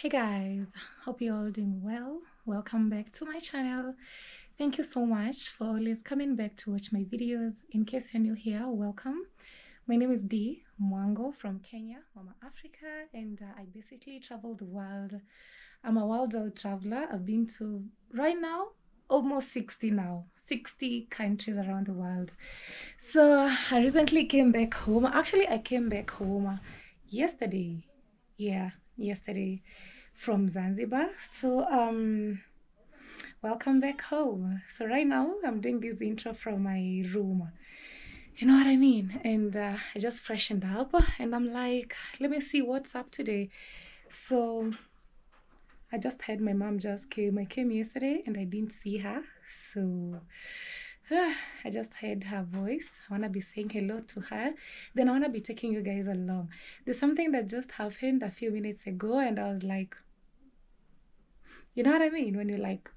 Hey guys, hope you're all doing well. Welcome back to my channel. Thank you so much for always coming back to watch my videos. In case you're new here, welcome. My name is Dee Mwango from Kenya, Mama Africa, and uh, I basically travel the world. I'm a worldwide traveler. I've been to right now almost 60 now 60 countries around the world so i recently came back home actually i came back home yesterday yeah yesterday from zanzibar so um welcome back home so right now i'm doing this intro from my room you know what i mean and uh, i just freshened up and i'm like let me see what's up today so I just heard my mom just came. I came yesterday and I didn't see her. So uh, I just heard her voice. I want to be saying hello to her. Then I want to be taking you guys along. There's something that just happened a few minutes ago, and I was like, you know what I mean? When you're like,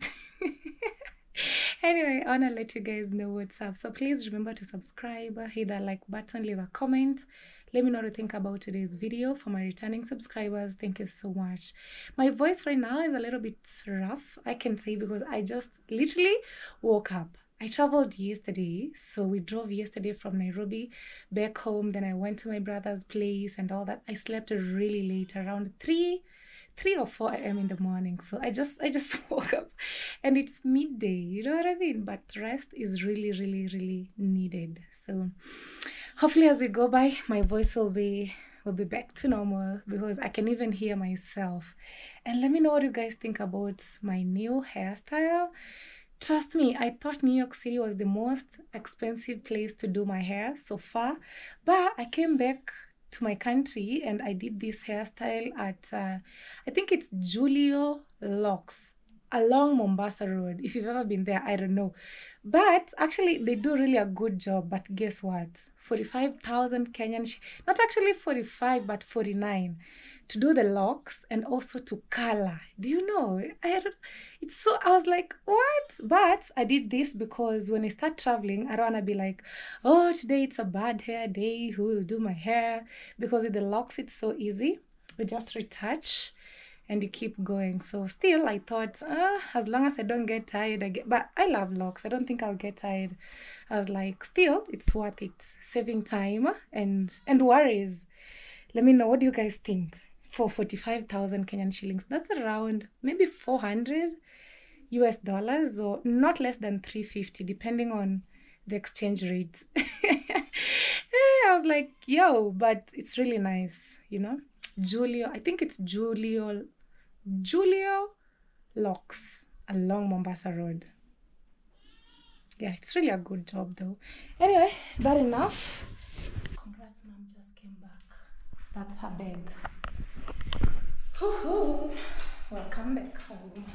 anyway, I want to let you guys know what's up. So please remember to subscribe, hit that like button, leave a comment. Let me know what you think about today's video. For my returning subscribers, thank you so much. My voice right now is a little bit rough, I can say, because I just literally woke up. I traveled yesterday, so we drove yesterday from Nairobi back home. Then I went to my brother's place and all that. I slept really late, around 3 3 or 4 a.m. in the morning. So I just I just woke up and it's midday, you know what I mean? But rest is really, really, really needed. So hopefully as we go by, my voice will be will be back to normal because I can even hear myself. And let me know what you guys think about my new hairstyle. Trust me, I thought New York City was the most expensive place to do my hair so far, but I came back to my country and I did this hairstyle at, uh, I think it's Julio Locks along Mombasa Road. If you've ever been there, I don't know. But actually, they do really a good job. But guess what? 45,000 Kenyan, sh- not actually 45, but 49 to do the locks and also to color. Do you know? I it's so I was like, what? But I did this because when I start traveling, I don't wanna be like, oh, today it's a bad hair day. Who will do my hair? Because with the locks, it's so easy. We just retouch and you keep going. So still, I thought, uh, as long as I don't get tired, I get. But I love locks. I don't think I'll get tired. I was like, still, it's worth it, saving time and and worries. Let me know what do you guys think for forty five thousand Kenyan shillings. That's around maybe four hundred US dollars or not less than three fifty, depending on the exchange rate. Eh, I was like, yo, but it's really nice, you know. Julio, I think it's Julio Julio Locks along Mombasa Road. Yeah, it's really a good job though. Anyway, that enough. Congrats, mom just came back. That's her bag. Hoo-hoo. Welcome back home.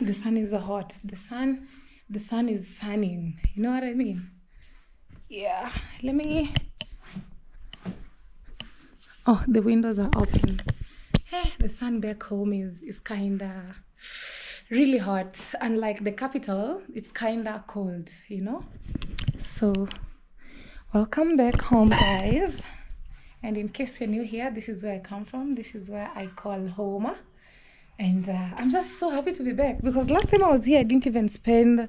The sun is hot. The sun, the sun is sunning. You know what I mean? Yeah. Let me Oh, the windows are open. Hey, the sun back home is is kinda really hot. Unlike the capital, it's kinda cold, you know? So welcome back home guys. And in case you're new here, this is where I come from. This is where I call home. And uh, I'm just so happy to be back because last time I was here, I didn't even spend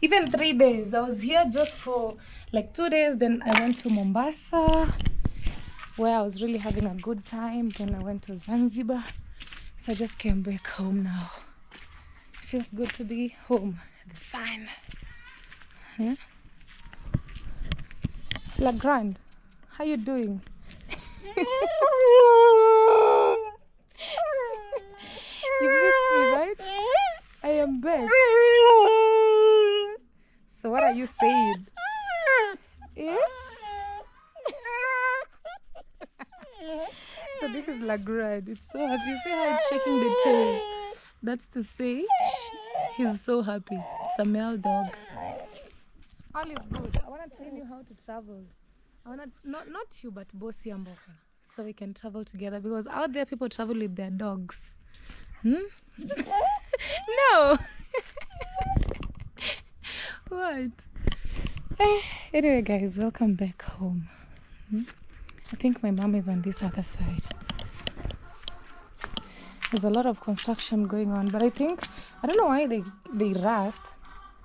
even three days. I was here just for like two days. Then I went to Mombasa where I was really having a good time. Then I went to Zanzibar. So I just came back home now. It feels good to be home. The sun. Yeah? La Grande, how you doing? you missed me, right? I am back. So what are you saying? Yeah? so this is La Grande. It's so happy. You see how it's shaking the tail? That's to say, he's so happy. It's a male dog. All is good. I want to train you how to travel. I want to, not, not you, but Bossy and Mboka. So we can travel together because out there people travel with their dogs. Hmm? no. what? Eh, anyway, guys, welcome back home. Hmm? I think my mom is on this other side. There's a lot of construction going on, but I think I don't know why they they rust.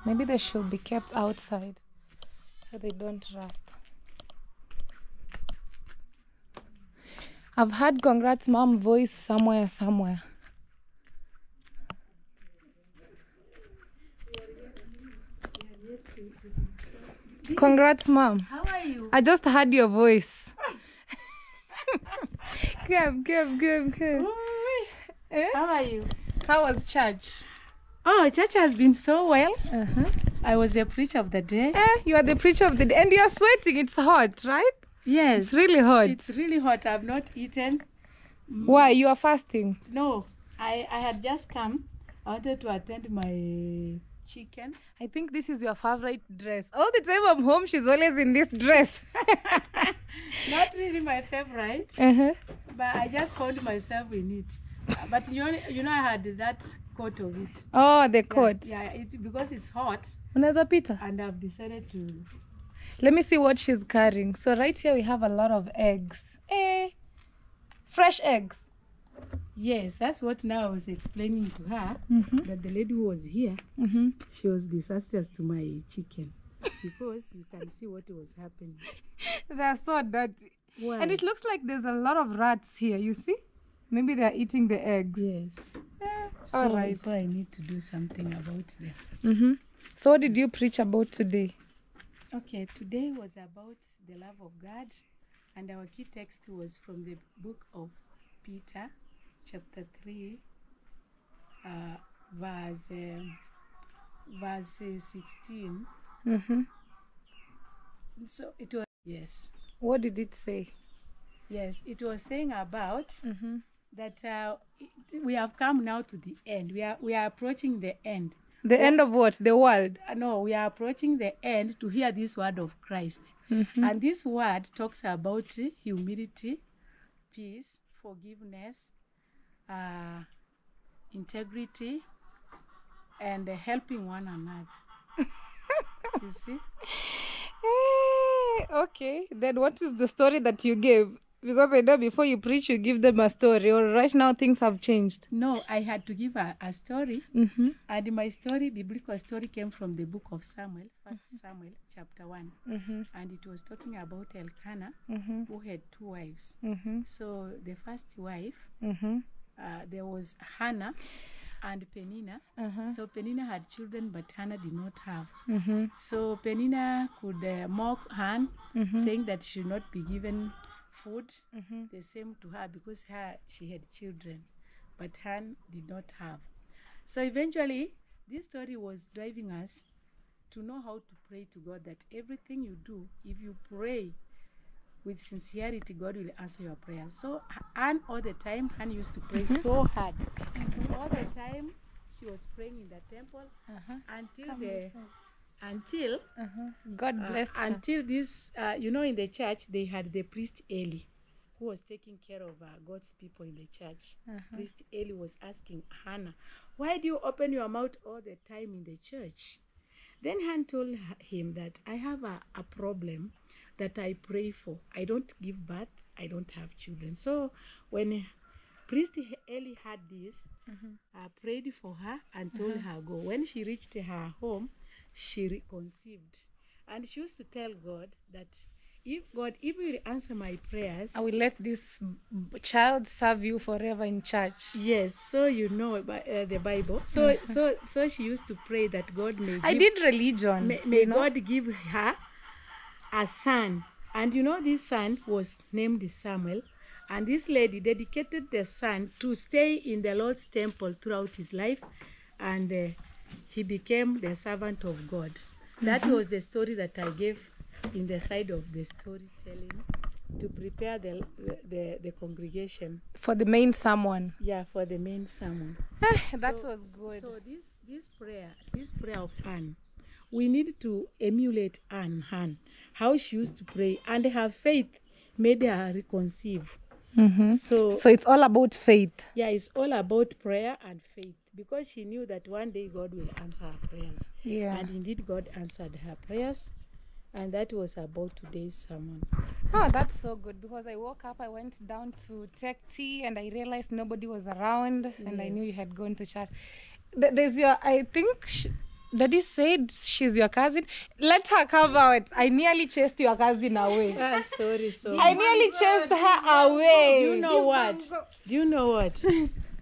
Maybe they should be kept outside so they don't rust. I've heard congrats mom voice somewhere somewhere. Congrats mom. How are you? I just heard your voice. come, come, come, come. How are you? How was church? Oh, church has been so well. Uh-huh. I was the preacher of the day. Eh, you are the preacher of the day, and you are sweating. It's hot, right? Yes. It's really hot. It's really hot. I've not eaten. Why? You are fasting. No, I, I had just come. I wanted to attend my chicken. I think this is your favorite dress. All the time I'm home, she's always in this dress. Not really my favorite, uh-huh. but I just found myself in it. Uh, But you know, you know, I had that coat of it. Oh, the coat. Yeah, it, because it's hot, Unaweza pita? and I've decided to. Let me see what she's carrying. So right here we have a lot of eggs. Eh, fresh eggs. Yes, that's what now I was explaining to her. Mm-hmm. That the lady who was here, Mm-hmm. she was disastrous to my chicken because you can see what was happening. They're so dirty. And it looks like there's a lot of rats here, you see? Maybe they're eating the eggs. yes. Eh, So, all right. so I need to do something about them. Mm-hmm. So what did you preach about today? Okay, today was about the love of God, and our key text was from the book of Peter, chapter 3, uh, verse, um, verse uh, 16. Mm-hmm. So it was, yes, What did it say? yes, it was saying about Mm-hmm. That uh, we have come now to the end. We are, we are approaching the end. The end of what? The world. Uh, no, we are approaching the end to hear this word of Christ. Mm-hmm. And this word talks about humility, peace, forgiveness, uh, integrity, and uh, helping one another. you see? Eh, okay. Then what is the story that you gave? Because I know before you preach, you give them a story. Or right now things have changed. No, I had to give a, a story. Mm-hmm. And my story, biblical story, came from the book of Samuel, First Samuel, chapter 1. Mm-hmm. And it was talking about Elkanah, Mm-hmm. who had two wives. Mm-hmm. So the first wife, Mm-hmm. uh, there was Hannah and Penina. Uh-huh. So Penina had children, but Hannah did not have. Mm-hmm. So Penina could uh, mock Han, Mhm. saying that she should not be given food Mm-hmm. the same to her because her she had children, but Han did not have. So eventually, this story was driving us to know how to pray to God. That everything you do, if you pray with sincerity, God will answer your prayers. So Anne all the time, Han used to pray so hard. All the time, she was praying in the temple Uh-huh. until the until Uh-huh. God uh, bless her. until this uh, you know in the church they had the priest Eli who was taking care of uh, God's people in the church. Uh-huh. Priest Eli was asking Hannah, "Why do you open your mouth all the time in the church?" Then Hannah told him that I have a, a problem that I pray for. I don't give birth. I don't have children. So when Priest Eli had this, uh, prayed for her and told her go. When she reached her home, she conceived, and she used to tell God that if God, if you will answer my prayers, I will let this child serve you forever in church. yes. So you know bi- uh, the Bible. So so so she used to pray that God may. Give, I did religion. May, may you know? God give her a son, and you know this son was named Samuel. And this lady dedicated the son to stay in the Lord's temple throughout his life, and uh, he became the servant of God. That was the story that I gave in the side of the storytelling to prepare the, the, the congregation, for the main sermon. yeah, for the main sermon. that So- was good. So this this prayer, this prayer of Anne, we need to emulate Anne, Anne, how she used to pray, and her faith made her reconceive. Mhm. So, So it's all about faith. yeah, it's all about prayer and faith because she knew that one day God will answer her prayers. Yeah. And indeed, God answered her prayers. And that was about today's sermon. Oh, that's so good because I woke up, I went down to take tea and I realized nobody was around and I knew you had gone to church. There's your, I think, sh- Daddy said she's your cousin. Let her come out. I nearly chased your cousin away. Ah, sorry, sorry. I nearly chased her away. Do you know what? Do you know what?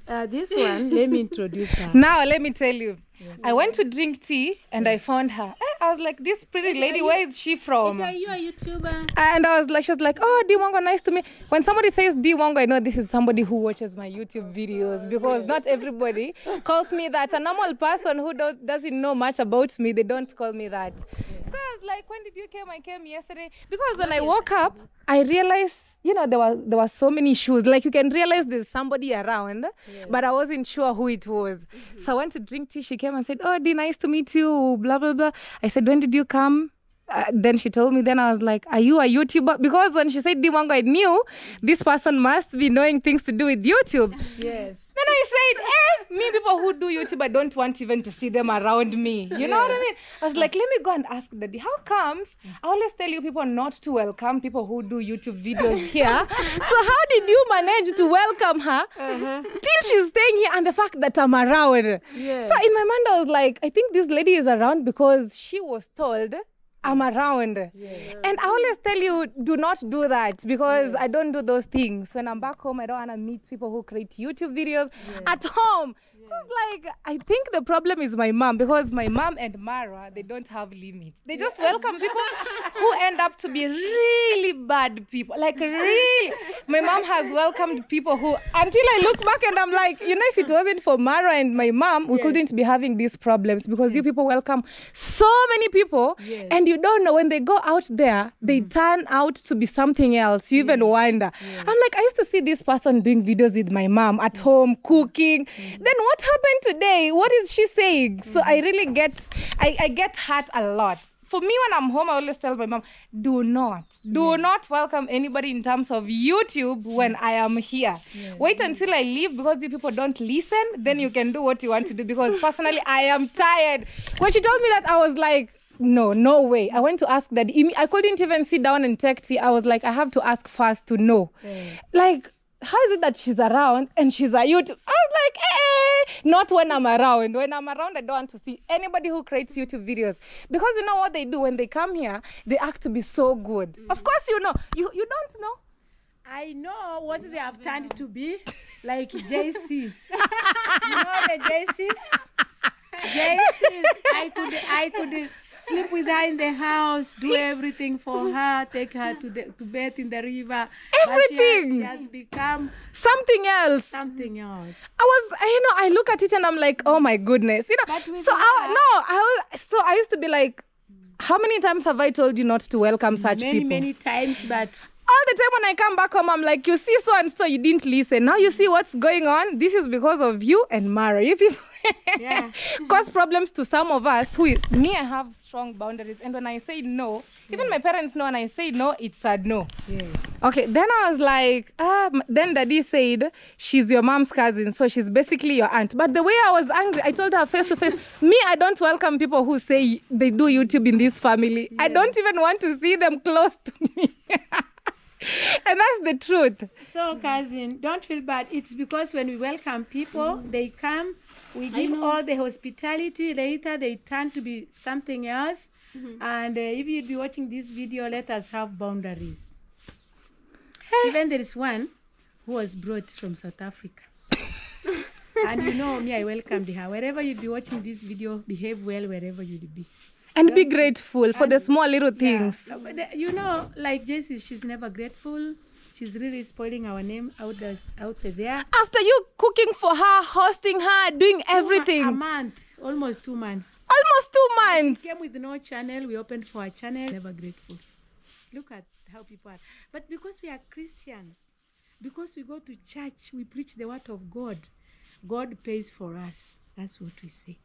Uh, this one, let me introduce her. Now, let me tell you. I went to drink tea and I found her. Eh, I was like, this pretty lady, where is she from? Are you a YouTuber? And I was like, she was like, oh, Dee Mwango, nice to meet. When somebody says Dee Mwango, I know this is somebody who watches my YouTube videos because not everybody calls me that. A normal person who don't, doesn't know much about me, they don't call me that. So I was like, when did you come? I came yesterday because when I woke up, I realized. You know, there were there were so many shoes. Like you can realize there's somebody around, but I wasn't sure who it was. Mm-hmm. So I went to drink tea. She came and said, "Oh, D, nice to meet you." Blah blah blah. I said, "When did you come?" Uh, then she told me then i was like are you a youtuber? Because when she said Dee Mwango i knew this person must be knowing things to do with youtube. Yes. then i said eh me people who do youtube i don't want even to see them around me. You know what i mean? I was like let me go and ask daddy how comes i always tell you people not to welcome people who do youtube videos here. So how did you manage to welcome her till she's staying here and the fact that i'm around? Yes. so in my mind i was like i think this lady is around because she was told I'm around. And I always tell you, do not do that because I don't do those things. When I'm back home, I don't want to meet people who create YouTube videos at home. So it's like, I think the problem is my mom because my mom and Mara, they don't have limits. They just welcome people who end up to be really bad people. Like, really. My mom has welcomed people who, until I look back and I'm like, you know, if it wasn't for Mara and my mom, we couldn't be having these problems because you people welcome so many people Yes. and you don't know when they go out there, they mm. turn out to be something else. You even wonder. I'm like, I used to see this person doing videos with my mom at home, cooking. Mm. Then what happened today? What is she saying? So I really get, I, I get hurt a lot. For me, when I'm home, I always tell my mom, do not, do not welcome anybody in terms of YouTube when I am here. Wait until I leave because you people don't listen, then you can do what you want to do. Because personally, I am tired. When she told me that, I was like, no, no way. I went to ask that. I couldn't even sit down and text her. I was like, I have to ask first to know. Like, how is it that she's around and she's a YouTube? I was like, eh, not when I'm around. When I'm around, I don't want to see anybody who creates YouTube videos because you know what they do when they come here. They act to be so good. Of course, you know. You you don't know. I know what they have turned to be, like JCs. you know the JCs? JCs. I could, I could sleep with her in the house, do everything for her, take her to the to bathe in the river. But she has- Everything. she has become Something else. something else. I was, you know, I look at it and I'm like, oh my goodness, you know. So I, no, I was, so I used to be like, how many times have I told you not to welcome such Many, people? Many many times, but all the time when I come back home, I'm like, you see so and so, you didn't listen. Now you see what's going on. This is because of you and Mara. You people Yeah. cause problems to some of us. Who me, I have strong boundaries, and when I say no, even my parents know. When I say no, it's a no. yes. Okay, then I was like, ah, then daddy said, she's your mom's cousin, so she's basically your aunt. But the way I was angry, I told her face to face, me, I don't welcome people who say they do YouTube in this family. I don't even want to see them close to me. and that's the truth. So, cousin, don't feel bad. It's because when we welcome people, mm-hmm. they come, we give all the hospitality. Later, they turn to be something else. Mm-hmm. And uh, if you'd be watching this video, let us have boundaries. Eh. Even there is one who was brought from South Africa. and you know me, I welcomed her. Wherever you'd be watching this video, behave well wherever you'd be. And be grateful for the small little things. Yeah. You know, like Jessie, she's never grateful. She's really spoiling our name out there, outside there. After you cooking for her, hosting her, doing everything, A month, almost two months. almost two months. Came with no channel. We opened for a channel. Never grateful. Look at how people are. But because we are Christians, because we go to church, we preach the word of God. God pays for us. That's what we say.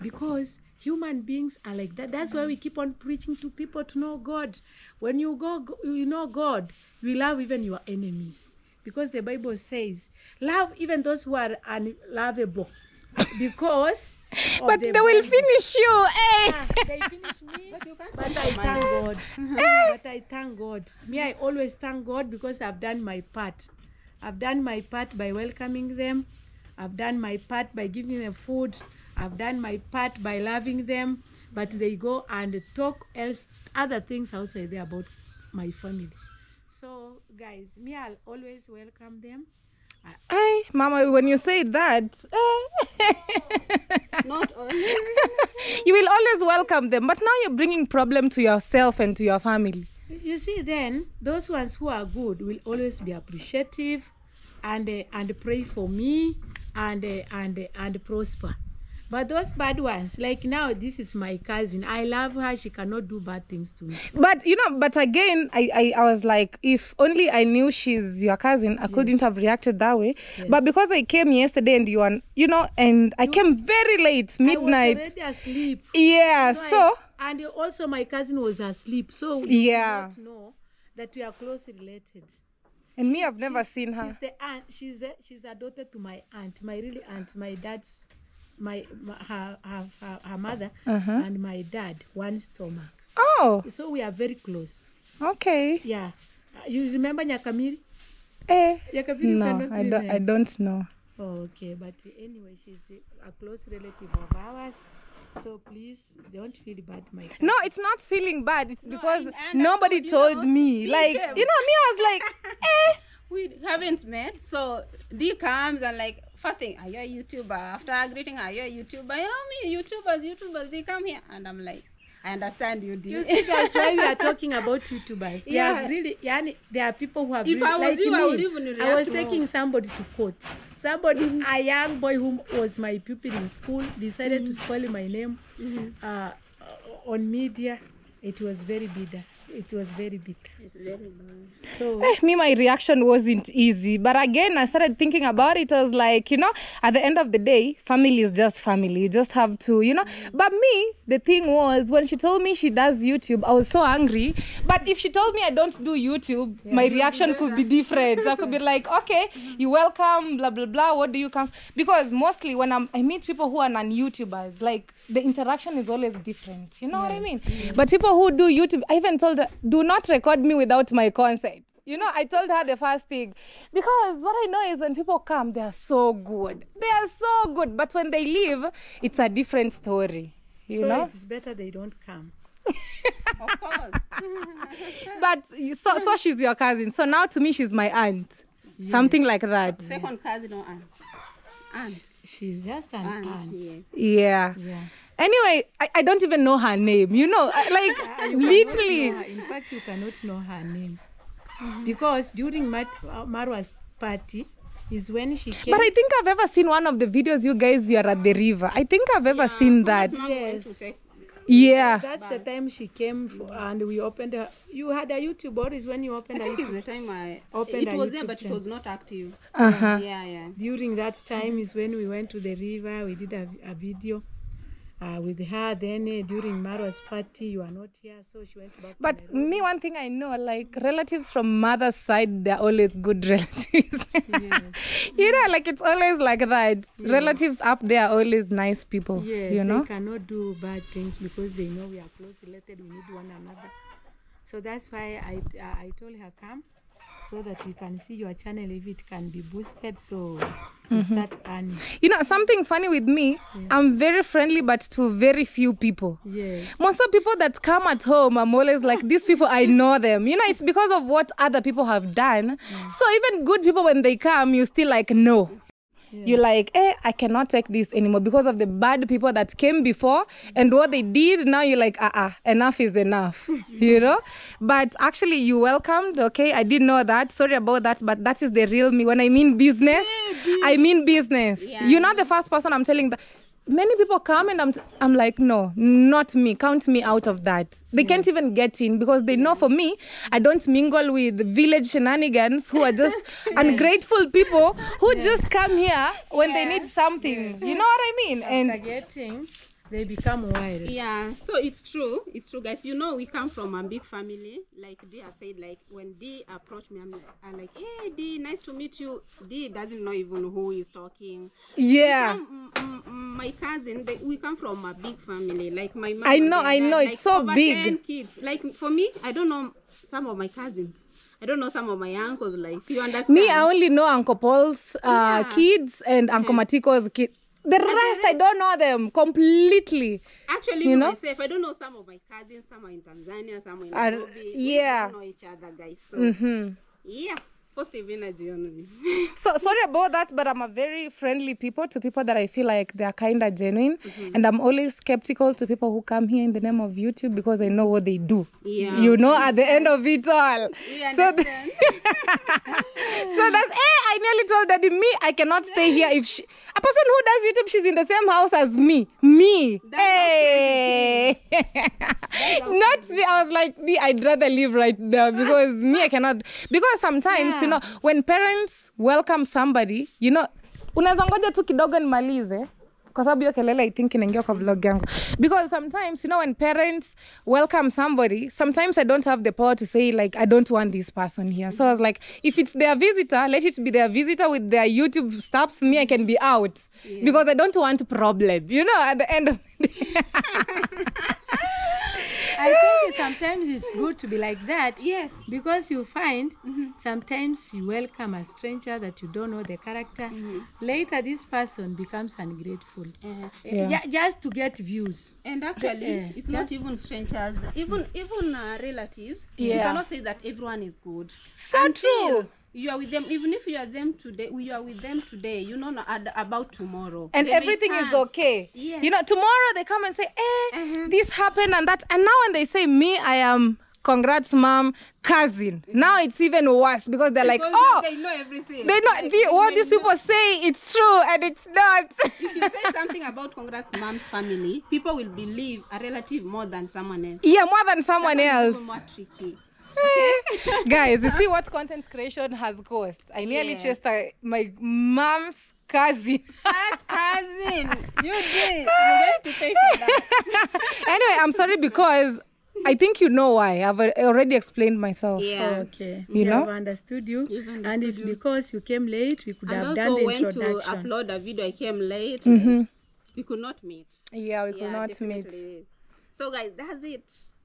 Because human beings are like that. That's why we keep on preaching to people to know God. When you go, you know God, you love even your enemies. Because the Bible says, love even those who are unlovable. because. But the they will bad- finish you. Hey. Ah, they finish me. but I thank God. but I thank God. Me, I always thank God because I've done my part. I've done my part by welcoming them. I've done my part by giving them food. I've done my part by loving them. But they go and talk else other things outside there about my family. So guys, me, I'll always welcome them. Hey, Mama, when you say that, eh, Not only. you will always welcome them. But now you're bringing problem to yourself and to your family. You see, then those ones who are good will always be appreciative, and uh, and pray for me, and uh, and uh, and prosper. But those bad ones, like now, this is my cousin. I love her. She cannot do bad things to me. But you know, but again, I, I, I was like, if only I knew she's your cousin, I couldn't have reacted that way. But because I came yesterday and you are, you know, and I came very late, I midnight. was already asleep. Yeah, I- so and also my cousin was asleep, so we Yeah. did not know that we are closely related. and me, I've never seen her. She's the aunt. She's a, she's a daughter to my aunt, my really aunt, my dad's, my, my her, her, her her mother Uh-huh. and my dad, one stomach. Oh, So we are very close. okay. Yeah. Uh, You remember Nyakamiri? Eh, Nyakamiri, you no, cannot I don't. I don't know. Oh, okay, but anyway, she's a close relative of ours. So please don't feel bad, my cousin. No, it's not feeling bad. It's because I- nobody told you, told me. me Like, too. you know, me, I was like, eh. we haven't met, so D comes and like first thing, are you a YouTuber? After greeting, are you a YouTuber? You know me, YouTubers, YouTubers, they come here, and I'm like, I understand you, dear. You see, that's why we are talking about YouTubers? They Yeah. have really, yani, there are people who have If really, I was like you, me. I would even I react was more. taking somebody to court. Somebody, mm -hmm. a young boy who was my pupil in school, decided mm -hmm. to spell my name mm -hmm. uh, on media. It was very bitter. It was very bitter. Very. So Eh, me my reaction wasn't easy. But again i started thinking about it. I was like you know at the end of the day family is just family. You just have to you know. But me the thing was when she told me she does youtube i was so angry. But if she told me i don't do youtube my reaction could be different. I could be like okay you welcome blah blah blah. What do you come? Because mostly when I'm, i meet people who are non-youtubers like the interaction is always different you know what i mean but people who do youtube i even told her do not record me without my consent you know, I told her the first thing because what I know is when people come, they are so good. They are so good, but when they leave, it's a different story. You so know, it's better they don't come. Of course. but so so she's your cousin. So now to me, she's my aunt, something like that. Second cousin or aunt. Aunt. She's just an Aunt, aunt. yes. Yeah. Yeah. Anyway, I, I don't even know her name. You know, like You literally. In fact, you cannot know her name because during Mat- uh, Marwa's party is when she came. But I think I've ever seen one of the videos you guys you are at the river. I think I've ever seen that. Mom went Yes. To take- Yeah. That's the time she came for, and we opened a. You had a YouTube, or is when you I opened a think it's YouTube? the time I. Opened it was there, but it was not active. Uh huh. Yeah, yeah. During that time is when we went to the river. We did a, a video uh, with her. Then uh, during Marwa's party, you are not here, so she went back. But me, one thing I know, like relatives from mother's side, they're always good relatives. you know, like it's always like that. Relatives up there are always nice people. Yes, you know. they cannot do bad things because they know we are close related. We need one another. So that's why I I told her come, so that we can see your channel if it can be boosted. So we mm-hmm. start earning. You know, something funny with me, I'm very friendly, but to very few people. Yes. Most of people that come at home, I'm always like, these people, I know them. You know, it's because of what other people have done. So even good people, when they come, you still like, no. You're like, eh, I cannot take this anymore because of the bad people that came before and what they did. Now you're like, ah, ah, enough is enough, you know? But actually, you welcomed, okay? I didn't know that. Sorry about that, but that is the real me. When I mean business, I mean business. Yeah, You're not the first person I'm telling that. Many people come and I'm, t- I'm like, no, not me. Count me out of that. They can't even get in because they know for me, I don't mingle with village shenanigans who are just ungrateful people who just come here when they need something. You know what I mean? After And getting they become wild. Yeah, so it's true. It's true, guys. You know, we come from a big family. Like Dee has said, like when Dee approached me, I'm like, I'm like, hey, Dee, nice to meet you. Dee doesn't know even who is talking. Yeah. Um, mm, mm, my cousin, they, we come from a big family. Like my mom. I know, I know, it's so big. kids. Like for me, I don't know some of my cousins. I don't know some of my uncles. Like you understand? Me, I only know Uncle Paul's uh, Yeah. kids and Uncle Matiko's kids. The rest, I don't know them completely. Actually, You know? myself, I don't know some of my cousins. Some are in Tanzania, some are in Uh, Nairobi. yeah. We don't know each other, guys. So hmm yeah, positive energy only. So sorry about that, but I'm a very friendly people to people that I feel like they're kind of genuine, and I'm always skeptical to people who come here in the name of YouTube because I know what they do. Yeah. You know, at the end of it all. So, th- so that's eh, I nearly told daddy me I cannot stay here if she, a person who does YouTube she's in the same house as me. Me. That's hey. Not me. I was like me, I'd rather live right now because me I cannot because sometimes you know when parents welcome somebody, you know, unaweza ngoja tu kidogo nimalize kwa sababu hiyo kelele i think inaingia kwa vlog yangu. Because sometimes you know when parents welcome somebody sometimes i don't have the power to say like i don't want this person here. So i was like if it's their visitor let it be their visitor with their youtube stops me i can be out. Because i don't want problem you know at the end of the day I think sometimes it's good to be like that. Yes. Because you find sometimes you welcome a stranger that you don't know the character. Later, this person becomes ungrateful. Uh, Yeah. Ju- just to get views. and actually, Eh, it's not even strangers, even even uh, relatives. Yeah. You cannot say that everyone is good. So true. You are with them, even if you are them today. You are with them today. You know not ad- about tomorrow, and They everything is okay. Yes. You know, tomorrow they come and say, eh, Uh-huh. this happened and that. And now when they say me, I am congrats mom cousin. Now it's even worse because they're like, oh, they know everything. they know the, what these people say it's true and it's not. If you say something about congrats mom's family, people will believe a relative more than someone else. yeah, more than someone Someone else. more tricky. Guys, you see what content creation has cost. I nearly Yes. chased uh, my mom's cousin. First cousin, you did. You're going to pay for that. anyway, I'm sorry because I think you know why. I've already explained myself. Yeah. Okay. You we know? have understood you. We've and it's you. because you came late. We could and have done also the went to upload a video. I came late. Mm -hmm. We could not meet. Yeah, we could yeah, not definitely. meet. So guys, that's it.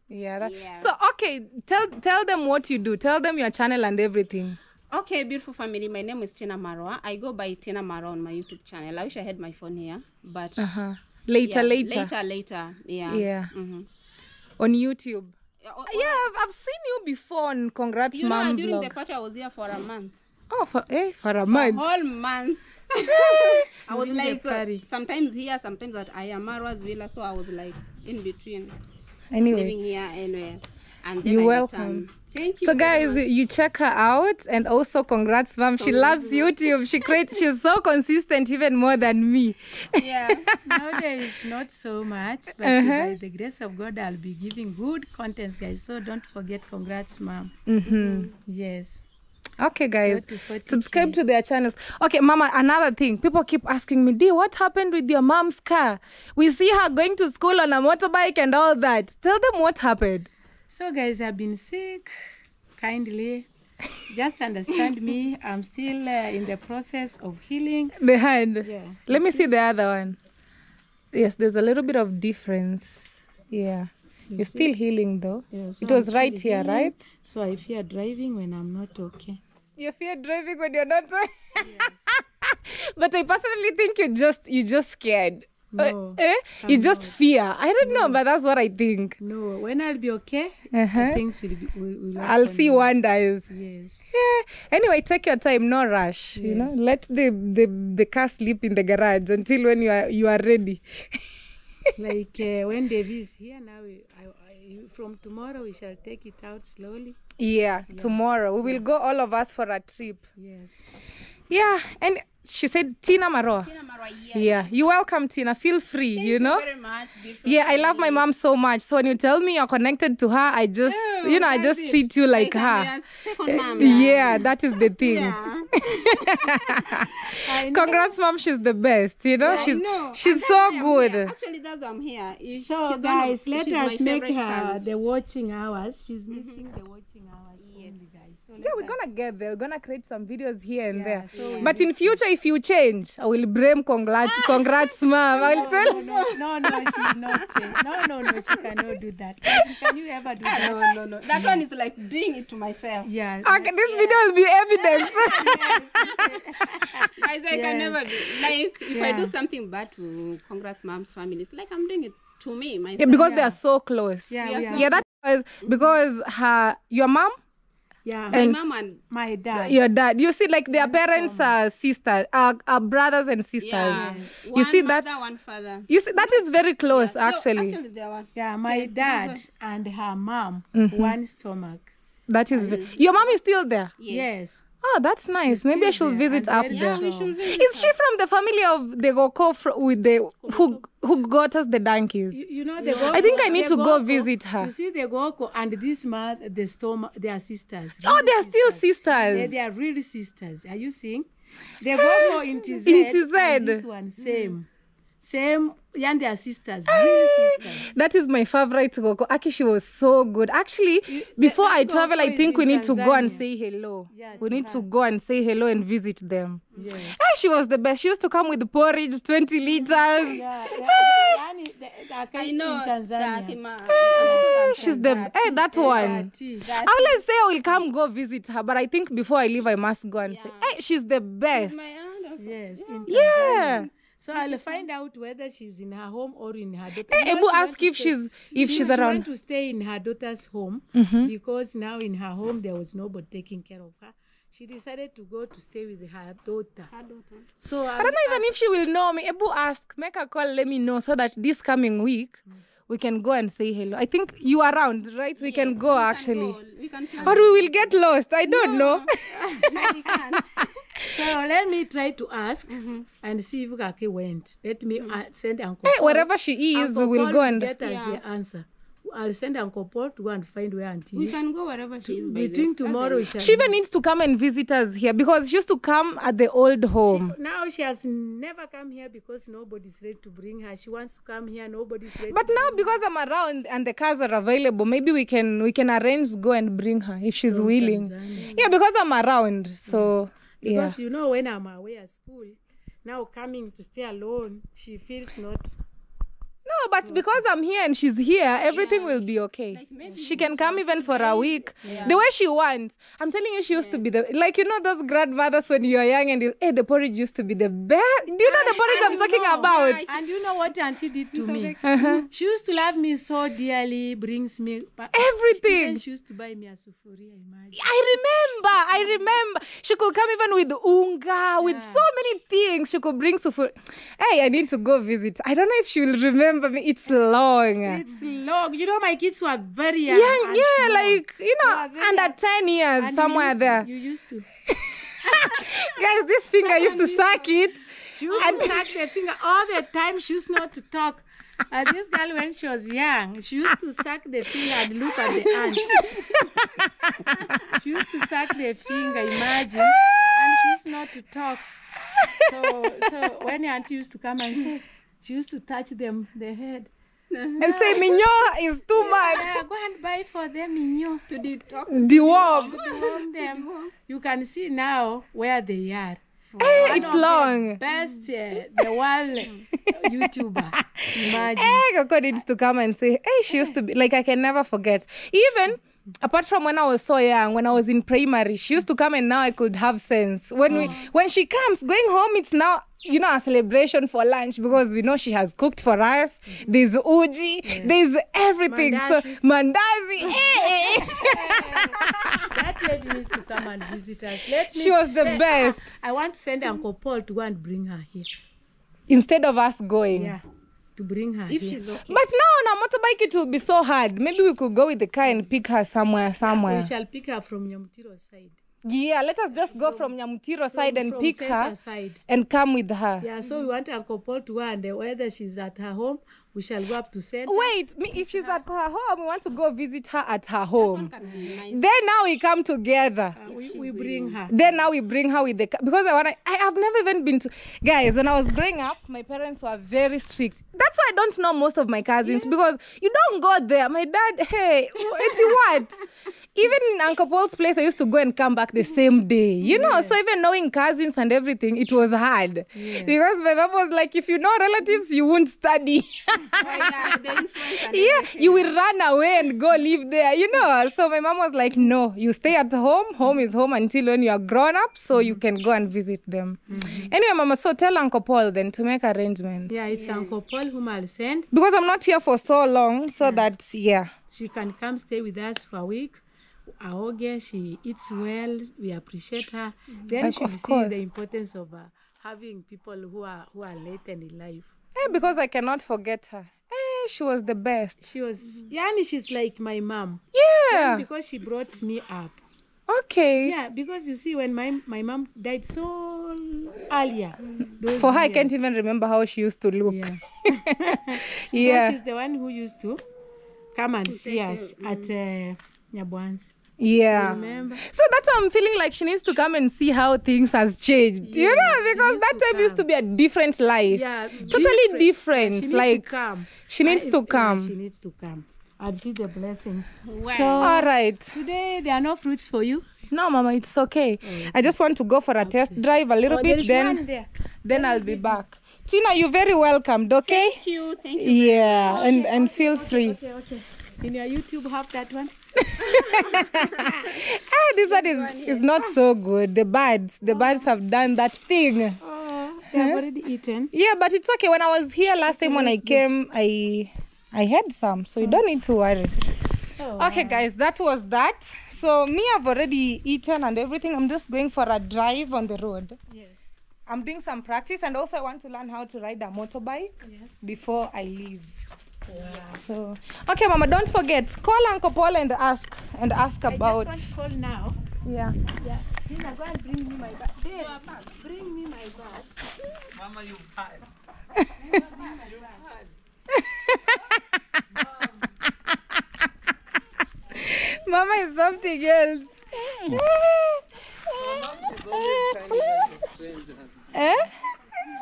Yeah. That, Yeah. So okay, tell tell them what you do. Tell them your channel and everything. Okay, beautiful family. My name is Tina Marwa. I go by Tina Marwa on my YouTube channel. I wish I had my phone here, but Uh huh. Later, yeah, later, later, later. Yeah. Yeah. Mm-hmm. on YouTube. Yeah, on, Yeah, I've, seen you before on Congrats You mom know, during vlog. the party, I was here for a month. Oh, for eh, for a A month. whole month. I was During like, uh, sometimes here, sometimes at Ayamarwa's villa. So I was like in between, Anyway, living here anywhere. And then You're I welcome. returned. Thank you. so guys, much. you check her out, and also congrats, mom. She loves YouTube. She creates. She's so consistent, even more than me. yeah. Nowadays, not so much, but Uh-huh. by the grace of God, I'll be giving good contents, guys. So don't forget, congrats, mom. hmm Yes. Okay, guys, 40, 40K. subscribe to their channels. Okay, Mama. Another thing, people keep asking me, "Dee, what happened with your mom's car? We see her going to school on a motorbike and all that. Tell them what happened." So, guys, I've been sick. Kindly, just understand me. I'm still uh, in the process of healing. The hand. Yeah. Let me see the other one. Yes, there's a little bit of difference. Yeah. You're still healing though. Yeah, so it I'm was right here, healing. right? So I fear driving when I'm not okay. You fear driving when you're not. but I personally think you just you just scared. No, Uh, eh? You I'm just not. fear. I don't know, but that's what I think. No, when I'll be okay, Uh-huh. things will be. Will, will I'll see wonders. Yes. Yeah. Anyway, take your time, no rush. You know, let the, the the car sleep in the garage until when you are you are ready. like uh, when Davy is here now, we- I, I, from tomorrow we shall take it out slowly. Yeah, tomorrow we will go all of us for a trip. Yes. Yeah, and she said Tina Maroa. Tina Marwa, yeah. Yeah, you're welcome, Tina. Feel free, Thank you know. very much. beautiful Yeah, I love my mom so much. So when you tell me you're connected to her, I just, oh, you know, I just it. treat you like I'm her. mom, Yeah, that is the thing. Yeah. Congrats, mom. She's the best. You know, I she's know. she's so that's why I'm good. here. Actually, that's why I'm here. Is- So she's of- guys, let us make her cousin. the watching hours. She's mm-hmm. missing the watching hours Yes. only, guys. So Yeah, we're us- gonna get there. We're gonna create some videos here and Yeah, there. so But in future, if you change, I will blame congrats, congrats, mom. I'll tell. no, no, no, no, she's not. change. No, no, no, she cannot do that. Can, you ever do that? No, no, no. That one is like doing it to myself. Yeah. Okay, this video will be evidence. Guys, I can never be like if I do something bad to congrats mom's family. It's like I'm doing it to me myself. yeah, because they are so close. Yeah, Yes, Yeah, that's because, because her your mom, Yeah, my mom and my dad. your dad. You see, like their parents are sisters, are, are brothers and sisters. yeah, Yes. one You see that? mother, one father. You see, that is very close, No, actually. actually, they. Yeah, my Yeah, dad that's and her mom, Mhm. one stomach. That is. Ve- your mom is still there. Yes. Yes. Oh, that's nice. Maybe I should there visit and up very there. Yeah, we should visit Is she her. from the family of the Goko fr- with the who who got us the donkeys? You, you know the Goko, I think I need the to go visit her. You see the Goko and this mother, the stomach, they are sisters. Oh, they are still They, sisters. they are really sisters. Are you seeing? The Goko in TZ, In and TZ. this one same, same. Yeah, they are sisters. Really eh, sisters. That is my favorite Goko. Aki, she was so good. Actually, eh, before I travel, I think we in need to go and say hello. Yeah, we to need to go and say hello and visit them. Yes. Ah, she was the best. She used to come with porridge, 20 mm. liters. Yeah, yeah, yani, the, the, I know in Tanzania. that Ima- She's the that- hey, that Yeah, one. tea. that I always say I will come go visit her, but I think before I leave, I must go and say, hey, she's the best. my aunt. Yes, in Yeah. Tanzania. So I'll find out whether she's in her home or in her daughter. Eh, eh, hey, You Ebu ask to if stay- she's if she- she's she around. went to stay in her daughter's home Mhm. because now in her home there was nobody taking care of her. She decided to go to stay with her daughter. Her daughter. So I don't know even if she will know me. Ebu ask, make a call, let me know so that this coming week mm. we can go and say hello. I think you are around, right? We can go we actually. go. We can Or we will get lost. I don't know. No, we can. So let me try to ask mm-hmm. and see if Kake went. Let me mm-hmm. uh, send Uncle Hey, Paul. wherever she is, Uncle we will Paul go and. get us Yeah. the answer. I'll send Uncle Paul to go and find where Auntie We is. can go wherever she is. Between tomorrow, we She even needs to come and visit us here because she used to come at the old home. Now she has never come here because nobody's ready to bring her. She wants to come here, nobody's ready. But to now bring because I'm around and the cars are available, maybe we can we can arrange go and bring her if she's willing. Tanzania. Yeah, because I'm around. So yeah. Because yeah. you know, when I'm away at school, now coming to stay alone, she feels not. No, but because I'm here and she's here, everything will be okay. Like she can come even for a week, the way she wants. I'm telling you, she used to be the like you know those grandmothers when you're young and you, hey, the porridge used to be the best. Do you know the porridge I'm talking know. about? And you know what Auntie did to me? Uh-huh. She used to love me so dearly, brings me Everything. Even she used to buy me a sufuria, imagine. I remember, I remember. She could come even with unga, with so many things. She could bring sufur. Hey, I need to go visit. I don't know if she will remember me. It's long. It's long. You know, my kids were very young. yeah, and yeah, small. like you know, very under young. ten years, And you somewhere to- there. you used to. Guys, this finger used to suck it. She used to suck the finger all the time. She used not to talk. And this girl, when she was young, she used to suck the finger and look at the ant. she used to suck the finger, imagine, and she used not to talk. So, so when the auntie used to come and say, she used to touch them the head. and say Mignon is too much. Yeah, go and buy for them mignon To the talk. Deworm. them. You can see now where they are. Hey, One it's of long. Best, uh, the world YouTuber. Imagine. Hey, Coco needs to come and say, hey, she used to be like I can never forget. Even apart from when I was so young, when I was in primary, she used to come and now I could have sense. When we when she comes, going home, it's now you know a celebration for lunch because we know she has cooked for us. There's uji, there's everything. So mandazi. eh, eh. that lady needs to come and visit us. Let me She was the best. I want to send Uncle Paul to go and bring her here. Instead of us going. Yeah, to bring her If here. she's okay. But now on a motorbike it will be so hard. Maybe we could go with the car and pick her somewhere, somewhere. Yeah, we shall pick her from Nyamutiro side. Yeah, let us just go from Nyamutiro side and from pick her side. and come with her. Yeah, so we want Uncle Paul to wonder whether she's at her home, we shall go up to center. Wait, me, if she's at her home, we want to go visit her at her home. Nice. Then now we come together. Uh, we, we bring her. Then now we bring her with the ca- because I wanna. I have never even been to guys. When I was growing up, my parents were very strict. That's why I don't know most of my cousins because you don't go there. My dad, hey, it's what? Even in Uncle Paul's place, I used to go and come back the same day. You know, so even knowing cousins and everything, it was hard because my mom was like, if you know relatives, you won't study. yeah, the influence and yeah, you will run away and go live there, you know. So my mom was like, no, you stay at home. Home is home until when you are grown up, so you mm. can go and visit them. Mm-hmm. Anyway, Mama, so tell Uncle Paul then to make arrangements. Yeah, it's Uncle Paul whom I'll send. Because I'm not here for so long, so that, yeah. She can come stay with us for a week. Aoge, she eats well. We appreciate her. Then Like, she'll of see course. the importance of uh, having people who are who are latent in life. Eh, because I cannot forget her. Eh, she was the best. She was, Yani, she's like my mom. Yeah. Because she brought me up. Okay. Yeah, because you see, when my my mom died so earlier, For her, I can't even remember how she used to look. Yeah. Yeah. So she's the one who used to come and see us at uh, Nyabwans. Yeah. Remember? So that's why I'm feeling like she needs to come and see how things has changed. you know, because that to time used to be a different life. Yeah, Totally different. She like to come. she needs I- to come. she needs to come. I'll see the blessings. Wow. So all right. today there are no fruits for you. No, Mama, it's okay. Oh, I just want to go for a test drive a little Oh, bit, is then there. then I'll be back. Tina, you're very welcomed. Okay. Thank you, thank you. Yeah, and and feel free. Okay, okay. In your YouTube, have that one. Ah, this one is is not ah. so good. The birds, the ah. birds have done that thing. Oh, they have already eaten. Yeah, but it's okay. When I was here last time when I came, I I had some, so you oh. don't need to worry. Oh, Okay, uh, guys, that was that. So me, I've already eaten and everything. I'm just going for a drive on the road. Yes. I'm doing some practice, and also I want to learn how to ride a motorbike Yes. before I leave. So, okay, Mama, don't forget call Uncle Paul and ask and ask I about. just want to call now. Yeah. Yeah. Tina, go and bring me my bag. Babe, bring me my bag. Mama, you bad. Mama is something else. eh?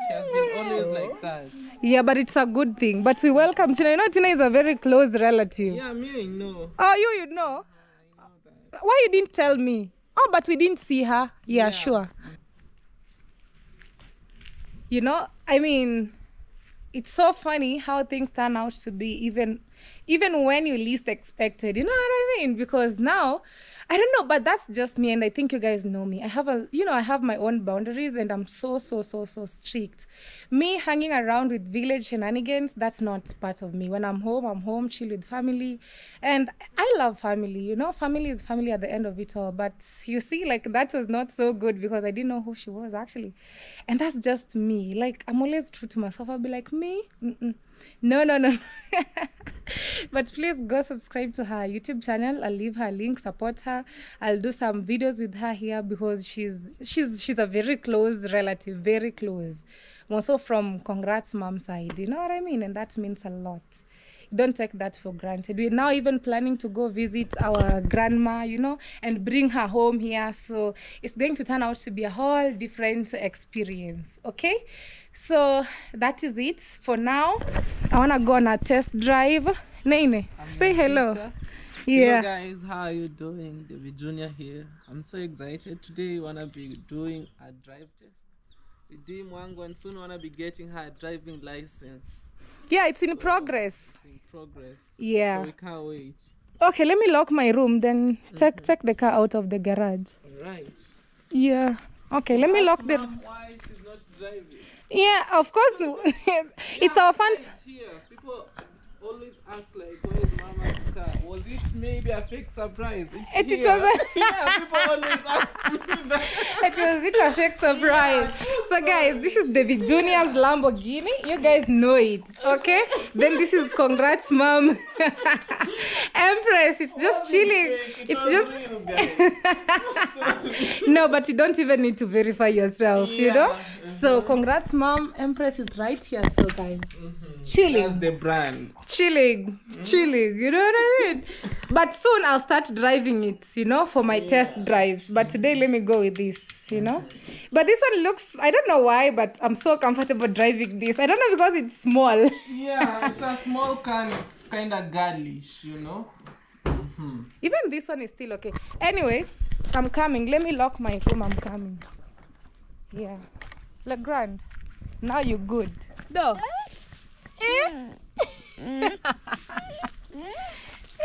She has been always like that. Yeah, but it's a good thing. But we welcome Tina. You know, Tina is a very close relative. Yeah, me, I know. Oh, you, you know. Why you didn't tell me? Oh, but we didn't see her. Yeah, sure. You know, I mean, it's so funny how things turn out to be even even when you least expected. You know what I mean? Because now I don't know, but that's just me and I think you guys know me. I have a you know, I have my own boundaries and I'm so so so so strict. Me hanging around with village shenanigans, that's not part of me. When I'm home, I'm home, chill with family. And I love family, you know, family is family at the end of it all. But you see, like that was not so good because I didn't know who she was actually. And that's just me. Like I'm always true to myself. I'll be like, me? Mm-mm. No, no, no. but please go subscribe to her YouTube channel. I'll leave her link, support her. I'll do some videos with her here because she's she's she's a very close relative, very close. Also from congrats mom side. You know what I mean? And that means a lot. Don't take that for granted. We're now even planning to go visit our grandma, you know, and bring her home here. So it's going to turn out to be a whole different experience. Okay? So that is it for now. I wanna go on a test drive. Nene, say hello. Teacher. Yeah. Hello guys, how are you doing? David Junior here. I'm so excited. Today we wanna be doing a drive test. We're doing Mwango and soon wanna be getting her driving license. Yeah, it's in progress. It's in progress. Yeah. So we can't wait. Okay, let me lock my room, then take mm-hmm. take the car out of the garage. Alright. Yeah. Okay, let me lock the. Why she's not driving? Yeah, of course. it's our fans. Here, people always ask like, where is Mama's car? Was it maybe a fake surprise. It's It- was a- yeah, people always ask me that. it was it a fake surprise. So guys, this is David Junior's Lamborghini. You guys know it, okay? Then this is congrats, mom. Empress, it's just chilling. It It's just real, no, but you don't even need to verify yourself, you know. Yeah, So uh-huh. congrats, mom. Empress is right here, so guys, mm-hmm. That's chilling, the brand. chilling, mm-hmm. chilling. You know what I mean? But soon I'll start driving it, you know, for my test drives. But today, let me go with this, you know. But this one looks, I don't know why, but I'm so comfortable driving this. I don't know because it's small. Yeah, it's a small can. It's kind of girlish, you know. hmm Even this one is still okay. Anyway, I'm coming. Let me lock my room. I'm coming. Yeah. Legrand, now you're good. No. Eh?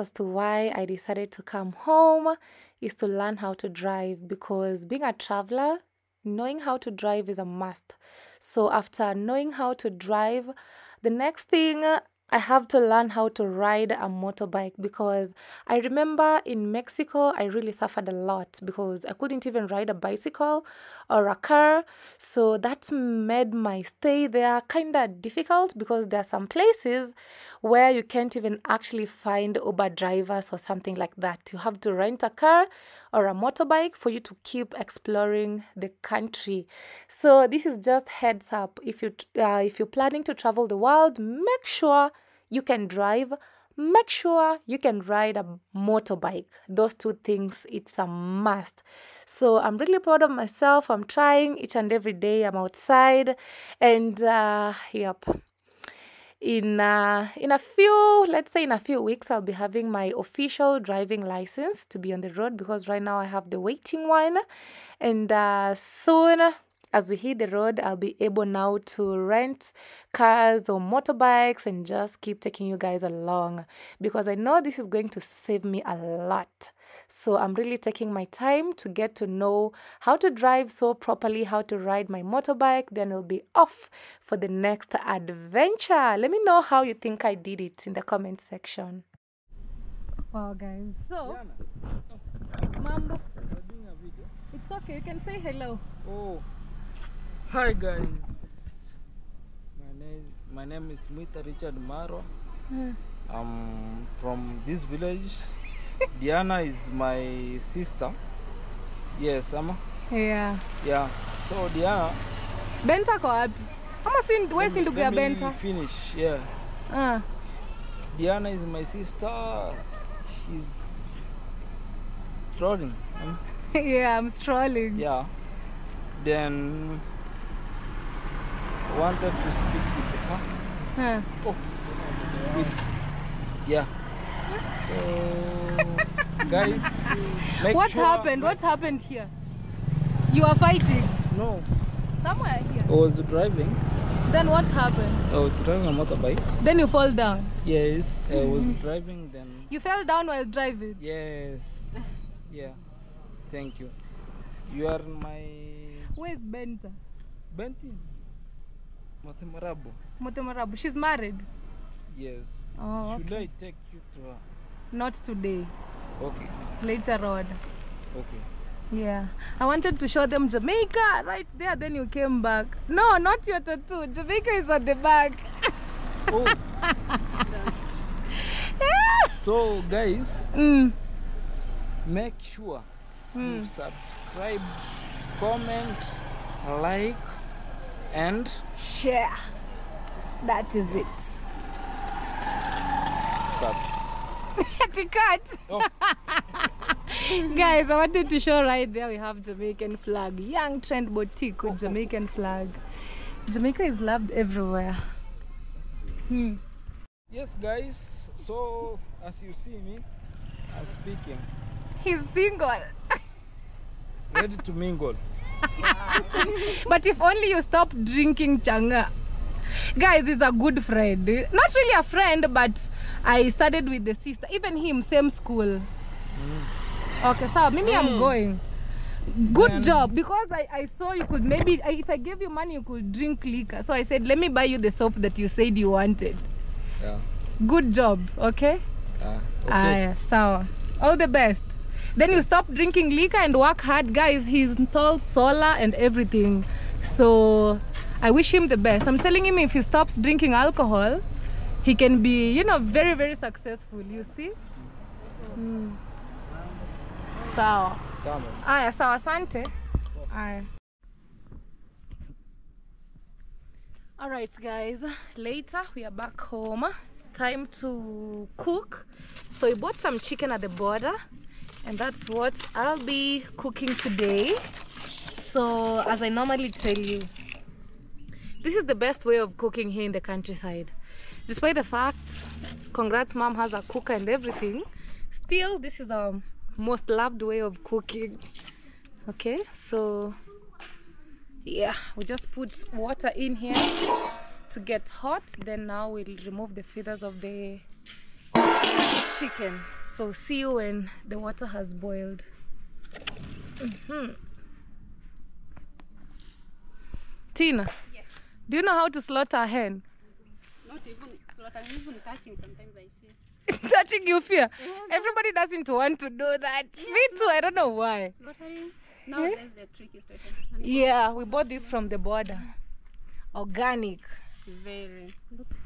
as to why I decided to come home is to learn how to drive because being a traveler, knowing how to drive is a must. So after knowing how to drive, the next thing I have to learn how to ride a motorbike because I remember in Mexico I really suffered a lot because I couldn't even ride a bicycle or a car. So that made my stay there kind of difficult because there are some places where you can't even actually find Uber drivers or something like that. You have to rent a car or a motorbike for you to keep exploring the country. So this is just heads up. If you uh, if you're planning to travel the world, make sure you can drive. make sure you can ride a motorbike. Those two things, it's a must. So I'm really proud of myself. I'm trying each and every day. I'm outside, and uh, yep in uh, in a few let's say in a few weeks i'll be having my official driving license to be on the road because right now i have the waiting one. And uh, soon as we hit the road i'll be able now to rent cars or motorbikes and just keep taking you guys along because i know this is going to save me a lot so I'm really taking my time to get to know how to drive so properly, how to ride my motorbike. Then we'll be off for the next adventure. Let me know how you think I did it in the comment section. Wow, guys. So, Mambo. It's okay. You can say hello. Oh, hi guys. My name my name is Mita Richard Maro. I'm from this village. Diana is my sister. Yes, ama. Yeah. Yeah. So Diana. Benta ko wapi? Ama si wewe si ndugu ya Benta? Finish. Yeah. Ah. Uh. Diana is my sister. She's strolling. Hmm? yeah, I'm strolling. Yeah. Then wanted to speak with her. Huh. Oh, with, yeah. So, guys, What sure- happened? What happened here? You are fighting No, somewhere here. I was driving. Then what happened? I was driving a motorbike. Then you fall down. Yes, I was mm-hmm. driving. Then You fell down while driving. yes, yeah. Thank you. You are my Where's Benta? Benti. Matemarabu. Motemarabu. She's married. Yes. Oh, Should okay. I take you to her? Not today. Okay. Later on. Okay. Yeah. I wanted to show them Jamaica right there. Then you came back. No, not your tattoo. Jamaica is at the back. Oh. yeah. so guys, Mm. make sure mm. you subscribe, comment, like, and Share. That is it. stop. Etiquette. Oh. Guys, I wanted to show right there we have Jamaican flag. Young Trend Boutique with Jamaican flag. Jamaica is loved everywhere. Hmm. Yes, guys. So as you see me, I'm speaking, He's single. ready to mingle. But if only you stop drinking chang'aa. Guys, he's a good friend. Not really a friend, but I studied with the sister. Even him, same school. Okay, so maybe I'm going. Good job because I, I saw you could maybe I, if I gave you money you could drink liquor. So I said let me buy you the soap that you said you wanted. Yeah. Good job, okay? Uh, okay. Aya, sawa. All the best. Then you stop drinking liquor and work hard, guys. He installs solar and everything. So I wish him the best. I'm telling him if he stops drinking alcohol, he can be, you know, very, very successful. You see? Mm. Sawa. Aya, sawa, asante. Aya. All right, guys. Later, we are back home. Time to cook. So we bought some chicken at the border, and that's what I'll be cooking today. So, as I normally tell you, this is the best way of cooking here in the countryside. Despite the fact, congrats, mom has a cooker and everything. Still, this is our most loved way of cooking. Okay, so yeah we just put water in here to get hot then now we'll remove the feathers of the chicken. So see you when the water has boiled. Mhm. tina Yes. do you know how to slaughter a hen? Not even slaughtering, even touching sometimes I feel. touching you fear? Everybody doesn't want to do that. Me too i don't know why. Slaughtering, now that's the tricky situation. Yeah we bought this from the border. Organic. Very.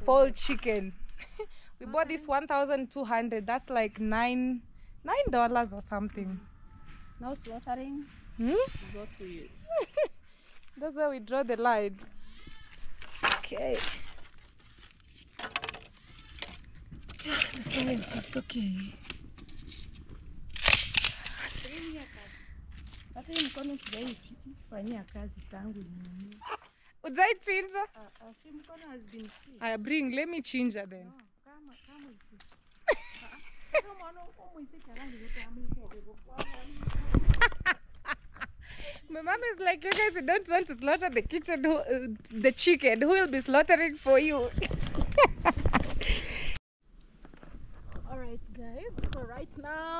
Fall chicken. we bought this 1,200. That's like nine nine dollars or something. No slaughtering. Hmm? Go to you. That's where we draw the line. Okay. Yeah, it's just okay. hata hii mkono sijaifanyia kazi tangu. Ujaichinja? Ah, ah, si mkono has been sick. Aya, bring, let me change her then. My mom is like, you guys don't want to slaughter the kitchen, who, uh, the chicken. Who will be slaughtering for you? All right, guys. So right now,